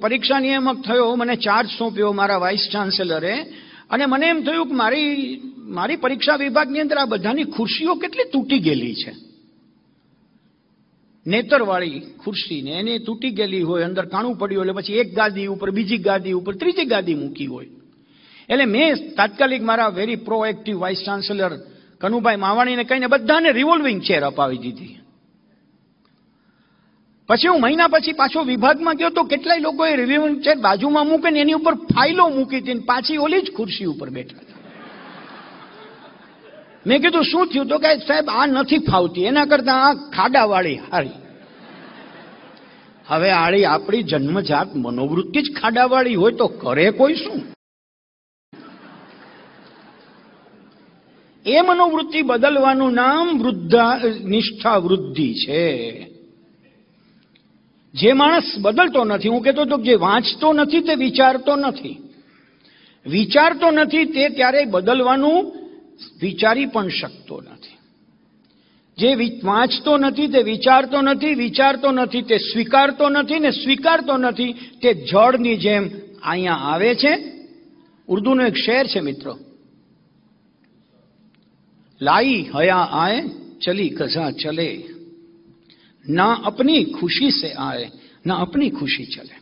પરીક્ષા નિયામક થયો, મને ચાર્જ સોંપ્યો મારા વાઇસ ચાન્સેલરે અને મને એમ થયું કે મારી મારી પરીક્ષા વિભાગની અંદર આ બધાની ખુરશીઓ કેટલી તૂટી ગયેલી છે. નેતરવાળી ખુરશી ને એની તૂટી ગયેલી હોય, અંદર કાણું પડ્યું એટલે પછી એક ગાદી ઉપર, બીજી ગાદી ઉપર, ત્રીજી ગાદી મૂકી હોય. એટલે મેં તાત્કાલિક મારા very proactive vice chancellor Kanubhai માવાણીને કહીને બધાને રિવોલ્વિંગ ચેર અપાવી દીધી. પછી હું મહિના પછી પાછો વિભાગમાં ગયો તો કેટલાય લોકોએ રિવ્યુ છે બાજુમાં મૂકીને એની ઉપર ફાઇલો મૂકી હતી પાછી ઓલી જ ખુરશી ઉપર બેઠા મેં કીધું, શું થયું? તો કે, સાહેબ, આ નથી ફાવતી. એના કરતા આ ખાડાવાળી હારી. હવે આળી આપણી જન્મજાત મનોવૃત્તિ જ ખાડાવાળી હોય તો કરે કોઈ શું? એ મનોવૃત્તિ બદલવાનું નામ વૃદ્ધા, નિષ્ઠા વૃદ્ધિ છે. જે માણસ બદલતો નથી, હું કહેતો હતો જે વાંચતો નથી તે વિચારતો નથી. વિચારતો નથી તે ત્યારે બદલવાનું વિચારી પણ શકતો નથી. જે વાંચતો નથી તે વિચારતો નથી વિચારતો નથી તે સ્વીકારતો નથી ને સ્વીકારતો નથી તે જળની જેમ અહીંયા આવે છે. ઉર્દુનો એક શહેર છે મિત્રો. લાઈ હયા આય ચલી કઝા ચલે. ना अपनी खुशी से आए ना अपनी खुशी चले